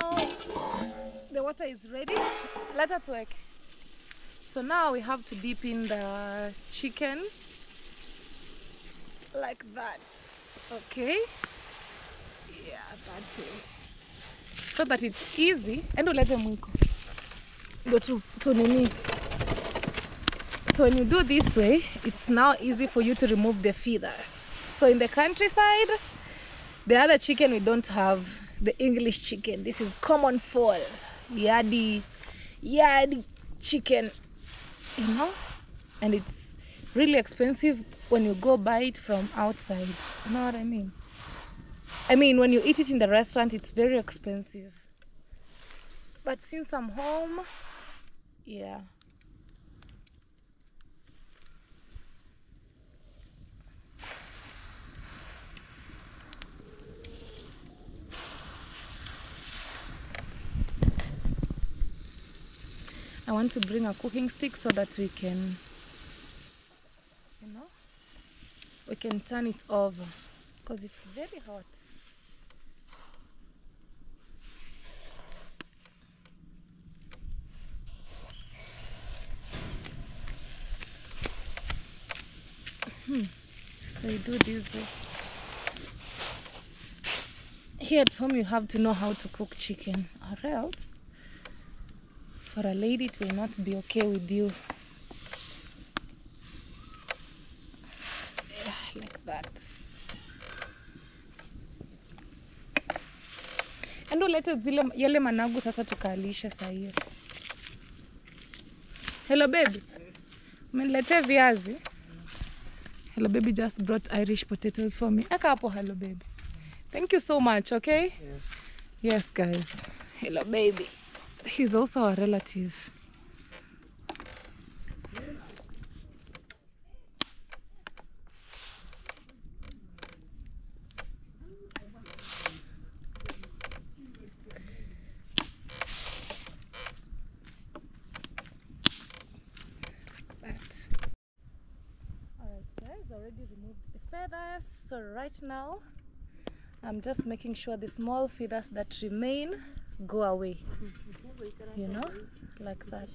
the water is ready. Let it work. So now we have to dip in the chicken like that. Okay. That way. So that it's easy. And ulete mwiko. Ndio tu, tu nini. So when you do this way, it's now easy for you to remove the feathers. So in the countryside, the other chicken we don't have the English chicken. This is common fall, yadi yadi chicken, you know, and it's really expensive when you go buy it from outside. You know what I mean? I mean, when you eat it in the restaurant, it's very expensive. But since I'm home, yeah. I want to bring a cooking stick so that we can, you know, we can turn it over because it's very hot. So you do this way. Here at home, you have to know how to cook chicken, or else for a lady it will not be okay with you. Yeah, like that. And ulete zile yale managu sasa tukaalisha saa hiyo. Hello baby umeniletea viazi hello baby just brought irish potatoes for me eka hapo hello baby thank you so much okay Yes. Yes, guys. Hello, baby. He's also a relative. That. Alright, guys, already removed the feathers. So, right now, I'm just making sure the small feathers that remain go away. You know, like that.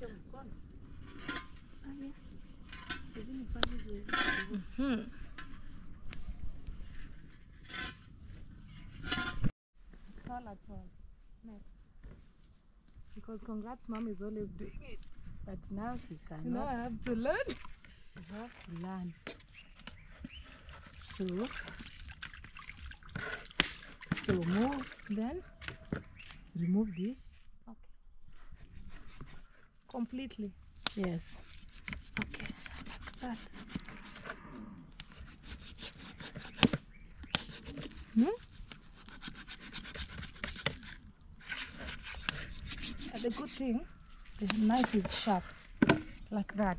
mm -hmm. All at all. Next. Because congrats, mom is always doing it. but now she cannot I have to learn. have to learn so so move Then, remove this okay completely. yes Okay, like that. Hmm? The good thing, the knife is sharp, like that.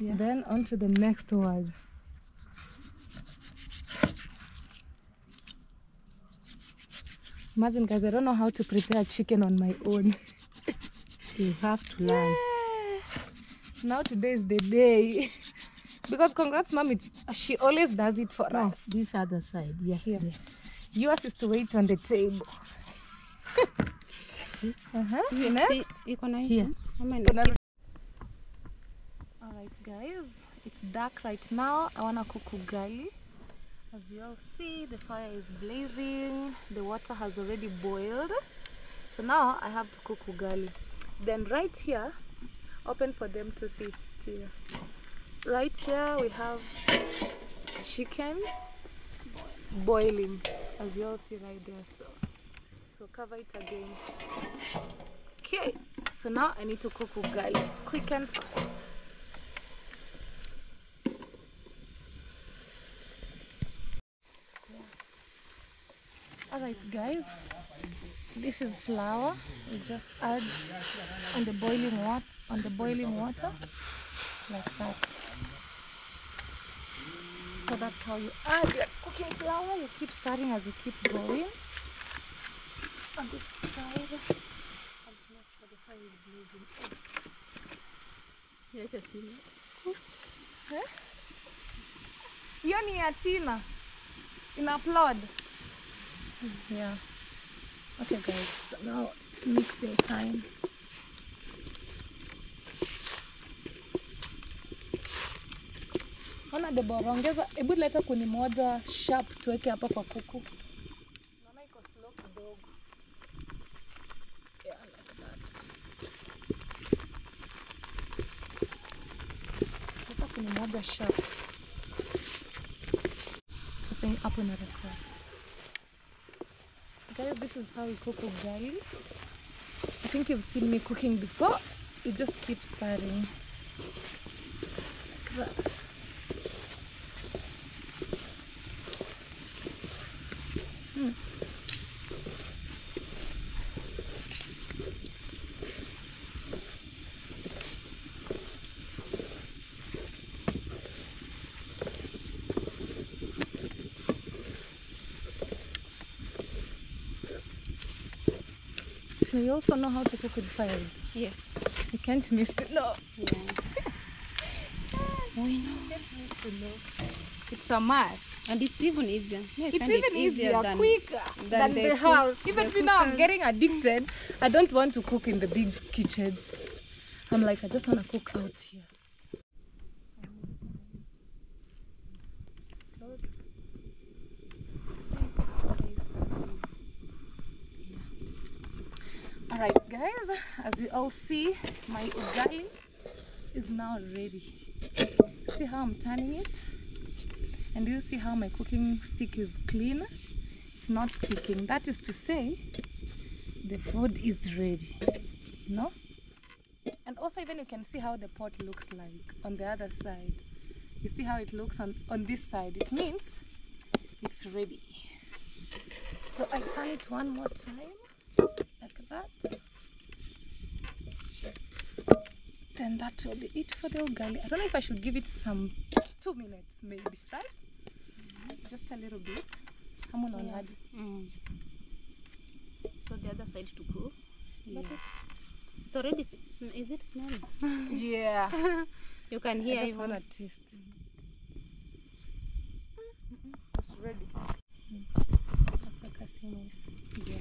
Then on to the next one. Imagine guys, I don't know how to prepare chicken on my own. you have to learn now today is the day because congrats mom it's she always does it for no us this other side yeah Here. yeah. yours is to wait on the table See? uh-huh. Here. Next. Here. hiyo? Ama ina- Kuna- all right guys it's dark right now i wanna cook ugali as you all see the fire is blazing the water has already boiled. So now i have to cook ugali. Then right here open for them to see here. right here we have chicken boiling as you all see right there so so cover it again. Okay so now i need to cook ugali. Quick and fast Alright guys, this is flour. You just add on the boiling water on the boiling water like that. So that's how you add your cooking flour. You keep stirring as you keep going. On this side. And to make sure the fire is blazing. Yes. Yes, yes, hiyo ni ya tina in upload yeah. Okay guys so now it's mixing time? Ona debora ongeza hebu leta kuni moja sharp tuweke hapa kwa kuku. Naona iko slow kidogo. Yeah, like that. leta kuni moja sharp. Sasa hapo na record. Guys, this is how we cook ugali. I think you've seen me cooking before. It just keeps stirring. Like that. So you also know how to cook with fire. Yes. You can't miss it. No. Yeah. We know. It's a must. And it's even easier. Yeah, It's even it easier, than, quicker than, than the, the cook- house. Even the me now, I'm getting addicted. I don't want to cook in the big kitchen. I'm like, I just want to cook out here. Close. Okay, so- All right, guys, as you all see, my ugali is now ready. See how I'm turning it? And you see how my cooking stick is clean? It's not sticking. That is to say, the food is ready. No? And also even you can see how the pot looks like on the other side. You see how it looks on, on this side. It means it's ready. So I turn it one more time, like that. Then that will be it for the ugali. I don't know if I should give it some two minutes maybe, right? Just a little bit. Kama unaonaje? Mm. So the other side to cook. Yeah. But it's, it's already, sm- is it smelling? Yeah. You can hear I just wanna taste. It's ready. Focus in this. Yeah.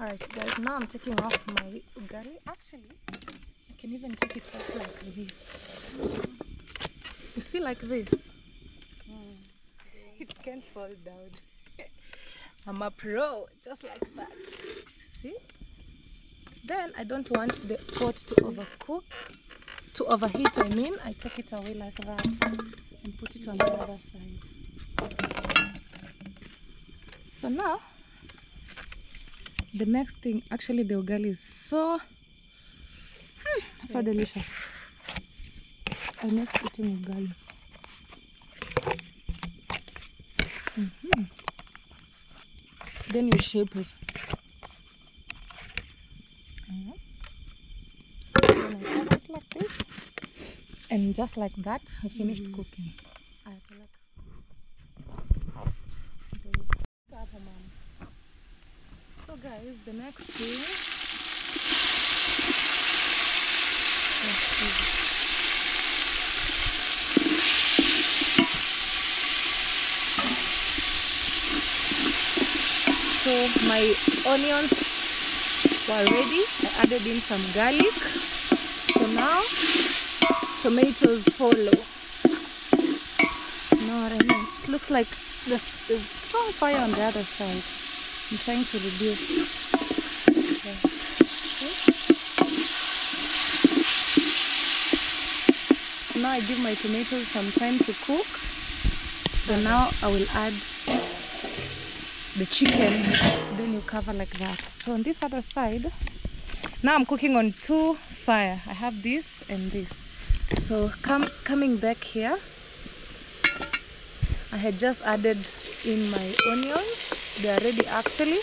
Alright guys, now I'm taking off my ugali. Actually, can even take it off like this. You see like this? Mm. It can't fall down. I'm a pro, just like that. See? Then I don't want the pot to overcook, to overheat. I mean, I take it away like that and put it on the other side. So now, the next thing, actually, the ugali is so so delicious. I miss eating ugali. Mhm. Then you shape it. Then I cover it like this. And just like that, I finished cooking. I feel like So guys, the next thing Yes, easy. So my onions were ready. I added in some garlic. So now tomatoes follow. Mean? It looks like there's, there's strong fire on the other side. I'm trying to reduce. See? So now I give my tomatoes some time to cook. So now I will add the chicken. Then you cover like that. So on this other side, now I'm cooking on two fire. I have this and this. So come coming back here, I had just added in my onions they are ready actually.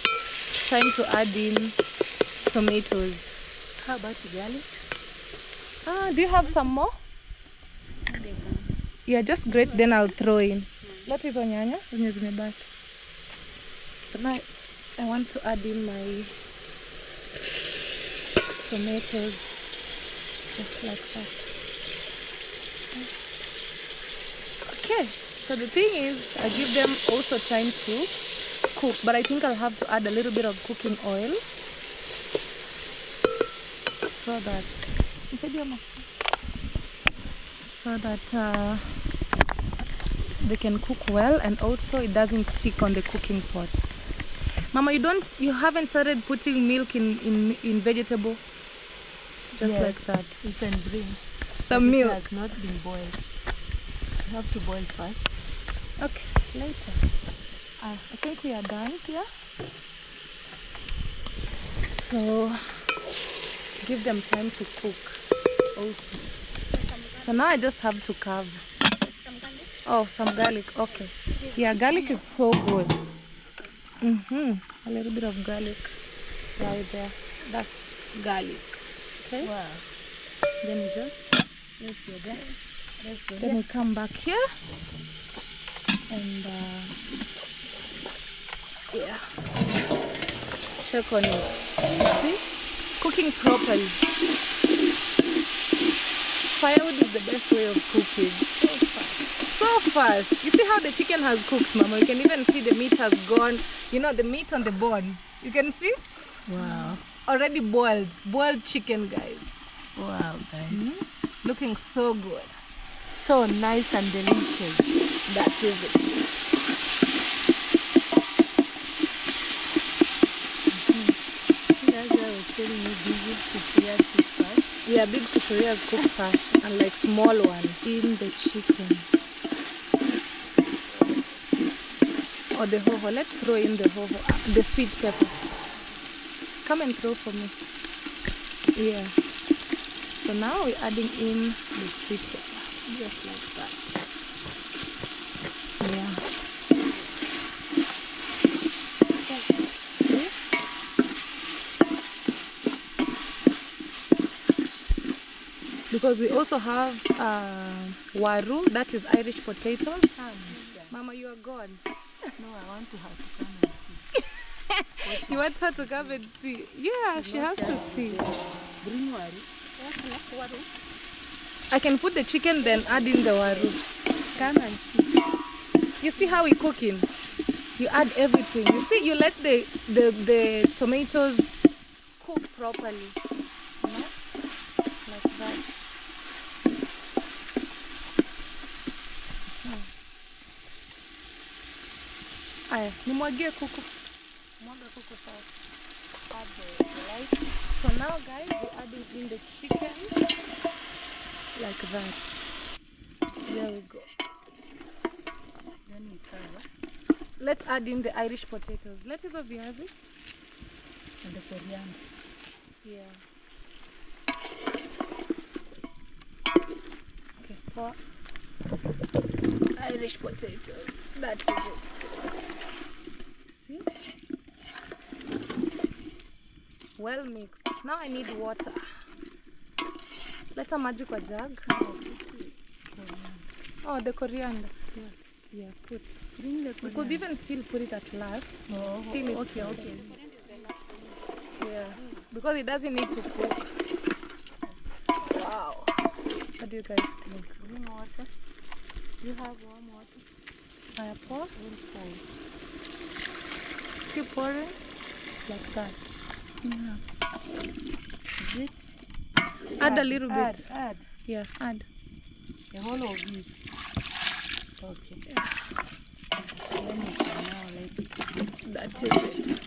Time to add in tomatoes. How about garlic? Ah, do you have some more? Yeah, just grate, then I'll throw in. Let hizo nyanya zenye zimebaki. I want to add in my tomatoes just like that. Okay, so the thing is, I give them also time to cook, but I think I'll have to add a little bit of cooking oil so that so that uh, they can cook well and also it doesn't stick on the cooking pot. Mama, you don't, you haven't started putting milk in in, in vegetable, just like that. You can bring. Some It milk. has not been boiled. You have to boil first. Okay, later. Uh, I think we are done here. So give them time to cook also. So now I just have to carve. Some garlic oh, some garlic. Okay. Yeah, garlic is so good. Mm-hmm. A little bit of garlic right there. That's garlic. Okay. Wow. Then you just Let's go there. Let's go then we come back here and uh, yeah, check on it. See, cooking properly. Firewood is the best way of cooking. So fast. So fast. You see how the chicken has cooked, Mama? You can even see the meat has gone. You know the meat on the bone. You can see Wow. already boiled, boiled chicken, guys. Wow, guys. Hmm? Looking so good. So nice and delicious. That is it. See, as I was telling you, busy prepare to first. Yeah, big sufurias cook fast and like small ones in the chicken. Or the hoho. Let's throw in the hoho, uh, the sweet pepper. Come and throw for me. Yeah. So now we're adding in the sweet pepper, just like that. Yeah. See? because we also have uh, waru, that is Irish potatoes. Mama, you are gone. I want to have to come and see. You want her to come and see? Yeah, she has to see. Bring worry. I can put the chicken, then add in the waru. Come and see. You see how we cooking? You add everything. You see, you let the the, the tomatoes cook properly. You know? Like that. Hmm. Aya, nimwagie kuku. Mwaga kuku. Add. So now guys, we're adding in the chicken. Like that. There we go. Then we cover. Let's add in the Irish potatoes. Let hizo viazi. And the coriander. Yeah. Okay, pour Irish potatoes. That is it. See? Well mixed. Now I need water. Leta maji kwa jug. Oh, the coriander. Yeah, yeah put. Bring the We could even still put it at last. Oh, oh Still it's okay, okay. Yeah, because it doesn't need to cook. Wow. What do you guys think? Bring water. You have warm water. I pour? We'll pour. Keep pouring like that. Is it? Add a little add, bit. Add. Yeah, add. The whole of it. Okay. Then we can now let it That is it.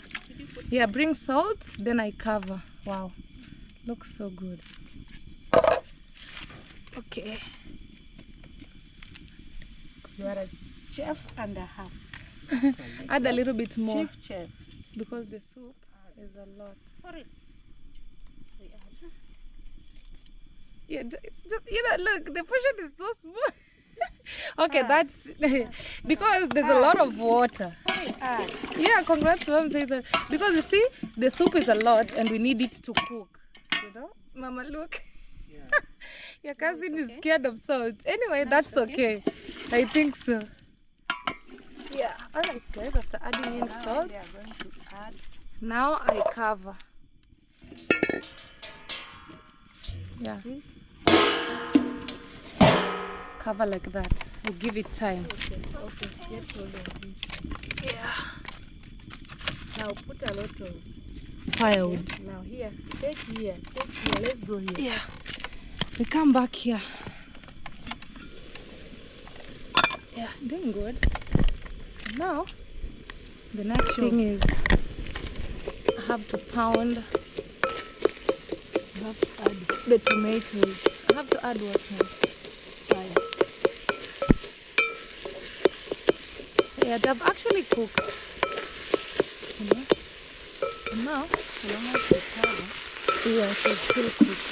Yeah, bring salt, then I cover. Wow. Looks so good. Okay. You are a chef and a half. Add a little bit more Chief chef. because the soup is a lot. Yeah, it's just you know, look, the portion is so small. okay, that's because there's a lot of water. Ah, Yeah, congrats mom. Because you see, the soup is a lot and we need it to cook. You know? Mama, look. Your cousin is scared of salt. Anyway, that's okay. I think so. Yeah. Alright, guys, after adding in salt, we are going to add now I cover. Yeah. See? Cover like that. We'll give it time. Okay, okay, get hold of this. Yeah. Now put a lot of Firewood. now here. Take here. Take here. Let's go here. Yeah. We come back here. Yeah, doing good. Now, the next thing is I have to pound You have to add the tomatoes. I have to add what now? fire. Yeah, they've actually cooked. You know? And now, So long as you cover, yeah, it's still cooked.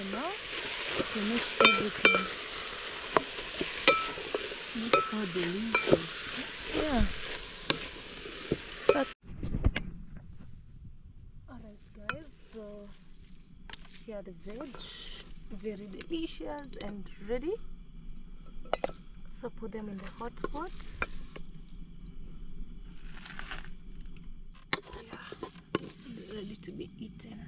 And now, we mix everything. So delicious. Yeah. But alright guys, so here are the veg. Very delicious and ready. So put them in the hot pot. Yeah. Ready to be eaten.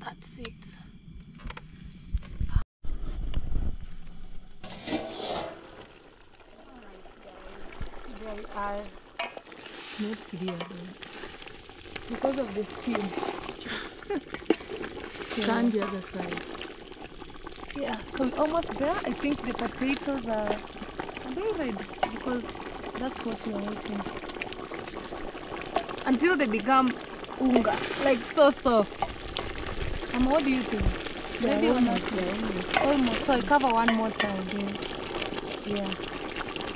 That's it. They are Not clear. because of the steam. Turn the other side. Yeah, so almost there. I think the potatoes are are they ready? Because that's what we are waiting. Until they become unga, like so soft. And what do you think? Or not? almost, almost. Almost. So I cover one more time, yes. Yeah.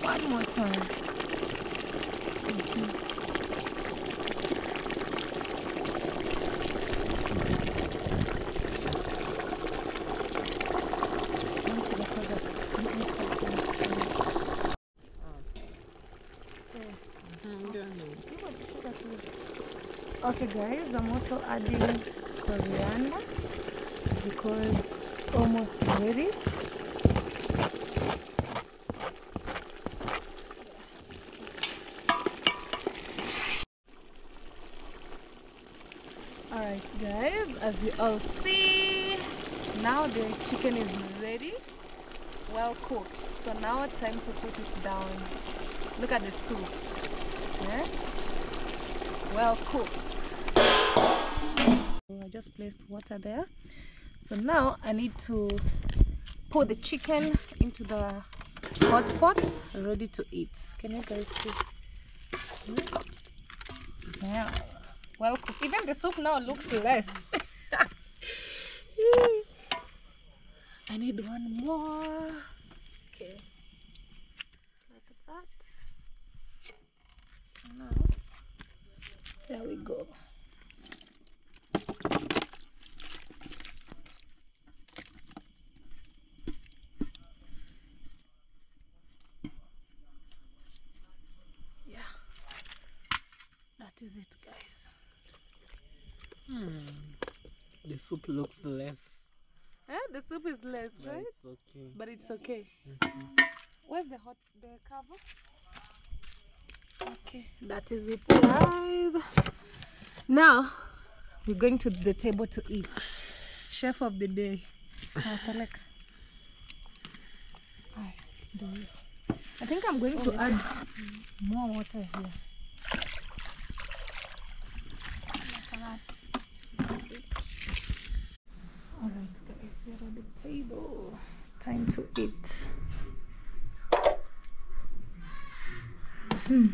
One more time. Okay guys, I'm also adding coriander because it's almost ready. Alright guys, as you all see, now the chicken is ready, well cooked. So now it's time to put it down. Look at the soup. Yeah? Well cooked. Placed water there. So now I need to pour the chicken into the hot pot, ready to eat. Can you guys see? Yeah. Well cooked. Even the soup now looks less. I need one more. Okay. Like that. So now, there we go. Yeah. That is it, guys. The soup looks less. Eh? The soup is less, but right? It's okay. But it's okay. Where's the hot the cover? Okay, that is it, guys. Now we're going to the table to eat. Chef of the day. Peleka. Aye, do it. I think I'm going to add more water here. Alright, guys, we're at the table. Time to eat. Hmm.